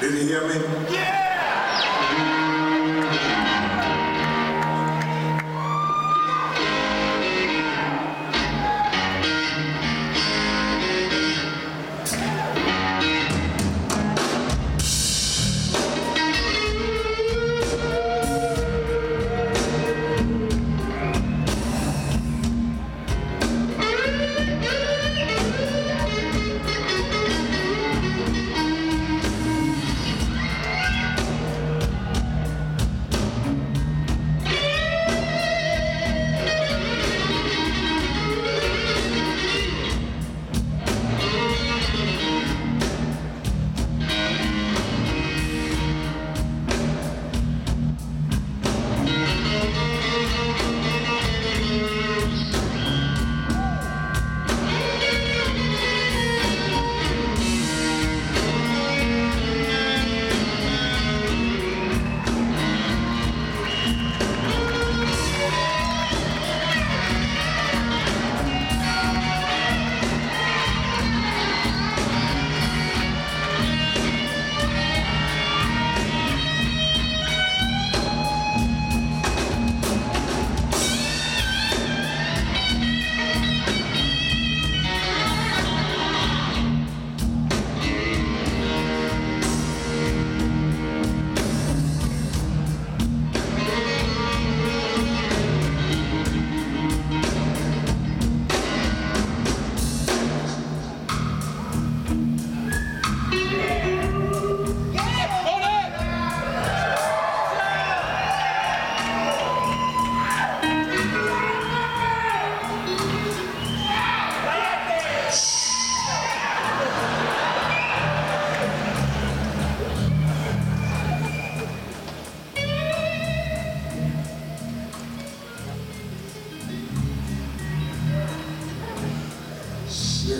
Did you hear me? Yeah!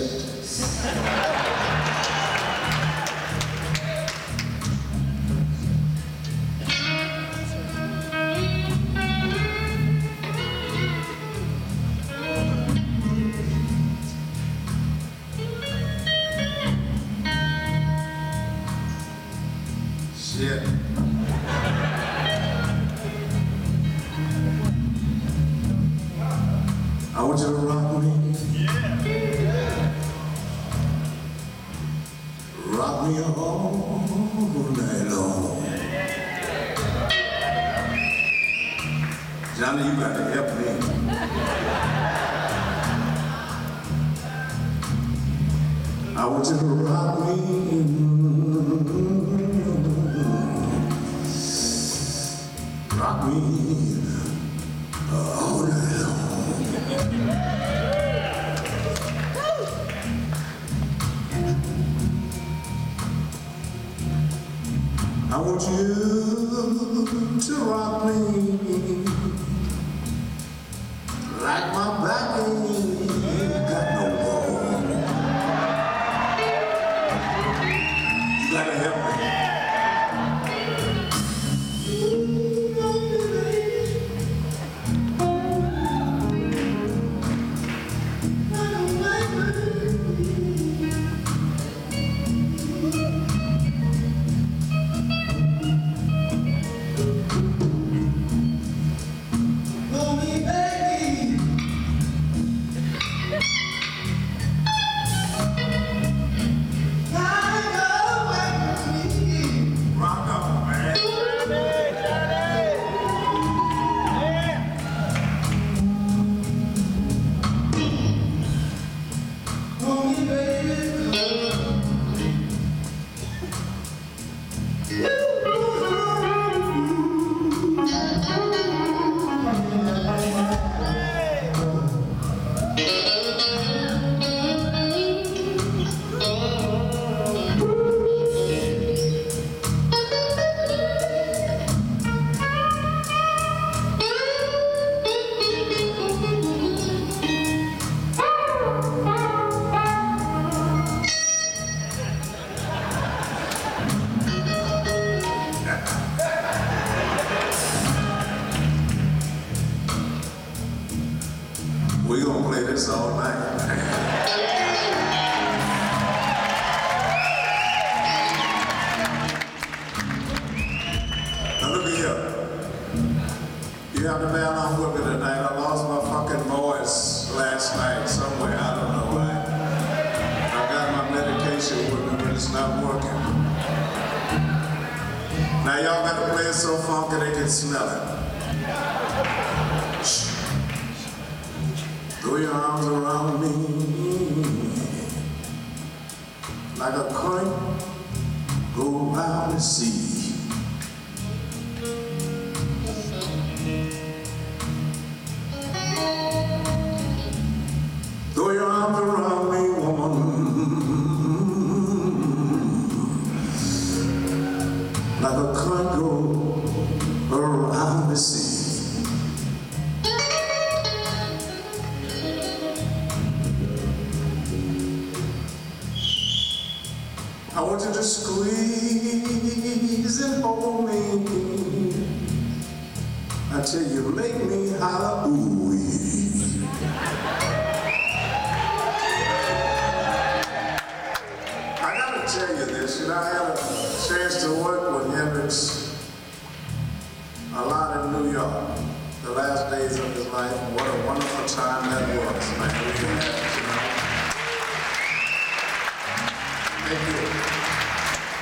Deus. Jonny, you got to help me. I want you to rock me. We gonna play this all night. Now here. You have the man on with me tonight. I lost my fucking voice last night somewhere. I don't know why. I got my medication with me, but it's not working. Now y'all got to play it so funky they can smell it. Your arms around me. Like a I had a chance to work with Hendrix a lot in New York, the last days of his life. What a wonderful time that was, man. You. Thank you.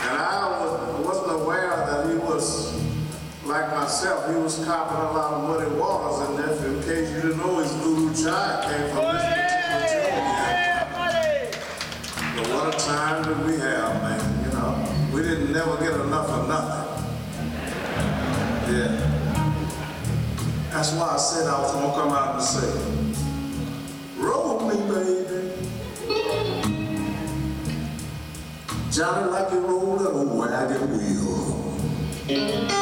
And I was, wasn't aware that he was like myself. He was copying a lot of That's why I said I was gonna come out and say, roll me, baby. Jonny like you rolled a wagon wheel.